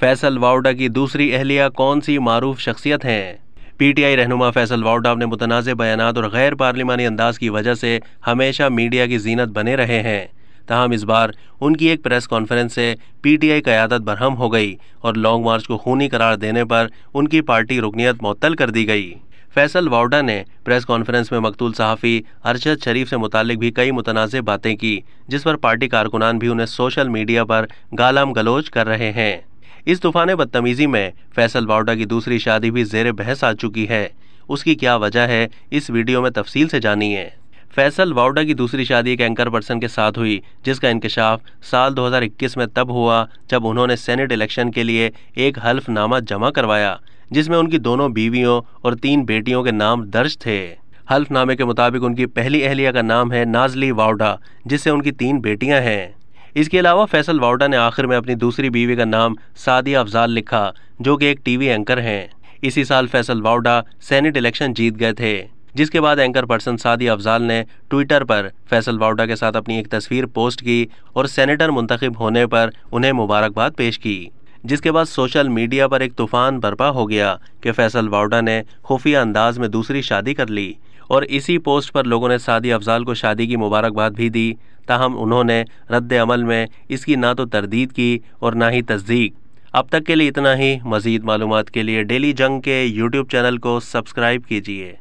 फैसल वाउडा की दूसरी अहलिया कौन सी मारूफ शख्सियत हैं? पीटीआई रहनुमा फैसल वाउडा अपने मुतनाज़ बयान और गैर पार्लिमानी अंदाज की वजह से हमेशा मीडिया की जीनत बने रहे हैं। तहम इस बार उनकी एक प्रेस कॉन्फ्रेंस से पीटीआई क्यादत बरहम हो गई और लॉन्ग मार्च को खूनी करार देने पर उनकी पार्टी रुकनीत मअतल कर दी गई। फैसल वाउडा ने प्रेस कॉन्फ्रेंस में मकतूल सहाफ़ी अरशद शरीफ से मुतालिक भी कई मुतनाज़ बातें की, जिस पर पार्टी कारकुनान भी उन्हें सोशल मीडिया पर गालम गलोच कर रहे हैं। इस तूफ़ान बदतमीज़ी में फैसल वाउडा की दूसरी शादी भी जेर बहस आ चुकी है। उसकी क्या वजह है, इस वीडियो में तफसील से जानिए। फैसल वाउडा की दूसरी शादी एक एंकर पर्सन के साथ हुई, जिसका इंकशाफ साल 2021 में तब हुआ, जब उन्होंने सेनेट इलेक्शन के लिए एक हल्फनामा जमा करवाया, जिसमें उनकी दोनों बीवियों और तीन बेटियों के नाम दर्ज थे। हल्फनामे के मुताबिक उनकी पहली अहलिया का नाम है नाजली वाउडा जिससे उनकी तीन बेटियाँ हैं। इसके अलावा फैसल वाउडा ने आखिर में अपनी दूसरी बीवी का नाम सादिया अफजाल लिखा, जो कि एक टीवी एंकर हैं। इसी साल फैसल वाउडा सेनेट इलेक्शन जीत गए थे, जिसके बाद एंकर पर्सन सादी अफजाल ने ट्विटर पर फैसल वाउडा के साथ अपनी एक तस्वीर पोस्ट की और सेनेटर मुंतखब होने पर उन्हें मुबारकबाद पेश की, जिसके बाद सोशल मीडिया पर एक तूफ़ान बर्पा हो गया कि फैसल वाउडा ने खुफिया अंदाज में दूसरी शादी कर ली। और इसी पोस्ट पर लोगों ने सादी अफजाल को शादी की मुबारकबाद भी दी, ताहम उन्होंने रद्द अमल में इसकी ना तो तरदीद की और ना ही तस्दीक। अब तक के लिए इतना ही। मज़ीद मालूम के लिए डेली जंग के यूट्यूब चैनल को सब्सक्राइब कीजिए।